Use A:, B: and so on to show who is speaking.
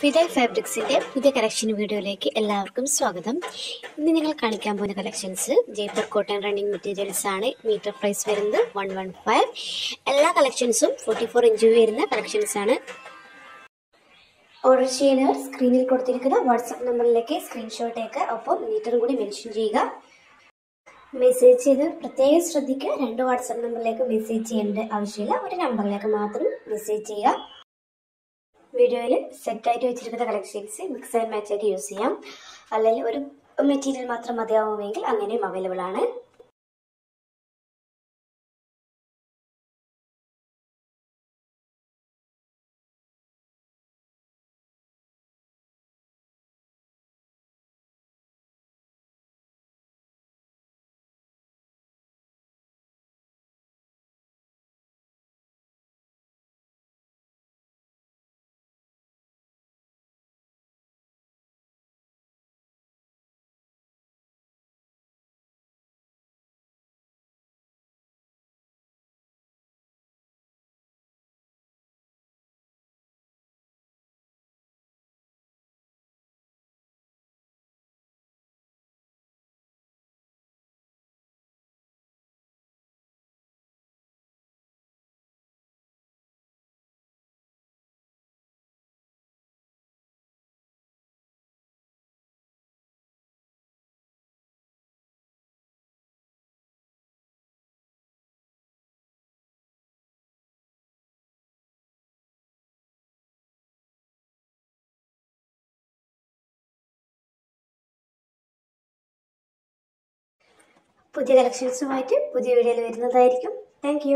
A: Fidel ഫാബ്രിക്സിന്റെ പുതിയ collection വീഡിയോയിലേക്ക് എല്ലാവർക്കും സ്വാഗതം. ഇന്ന് നിങ്ങൾ കാണിക്കാൻ പോകുന്ന collections Jaipur cotton running materials ആണ്. മീറ്റർ പ്രൈസ് വരുന്നത് വൺ വൺ ഫൈവ് എല്ലാ കളക്ഷൻസും ഫോർട്ടി ഫോർ ഇഞ്ച് വരുന്ന കളക്ഷൻസ് ആണ്. ഓർഡർ ചെയ്യുന്നവർ സ്ക്രീനിൽ കൊടുത്തിരിക്കുന്ന വാട്സാപ്പ് നമ്പറിലേക്ക് സ്ക്രീൻഷോട്ട് ഒക്കെ ഒപ്പം മീറ്ററും കൂടി മെൻഷൻ ചെയ്യുക. മെസ്സേജ് ചെയ്ത് പ്രത്യേകം ശ്രദ്ധിക്കുക. രണ്ട് വാട്സാപ്പ് നമ്പറിലേക്ക് മെസ്സേജ് ചെയ്യേണ്ട ആവശ്യമില്ല. ഒരു നമ്പറിലേക്ക് മാത്രം മെസ്സേജ് ചെയ്യുക. വീഡിയോയിൽ സെറ്റായിട്ട് വെച്ചിരിക്കുന്ന കളക്ഷൻസ് മിക്സ് ആൻഡ് മാച്ച് ആയിട്ട് യൂസ് ചെയ്യാം. അല്ലെങ്കിൽ ഒരു മെറ്റീരിയൽ മാത്രം മതിയാവുമെങ്കിൽ അങ്ങനെയും അവൈലബിൾ ആണ്. പുതിയ കളക്ഷൻസുമായിട്ട് പുതിയ വീഡിയോയിൽ വരുന്നതായിരിക്കും. താങ്ക്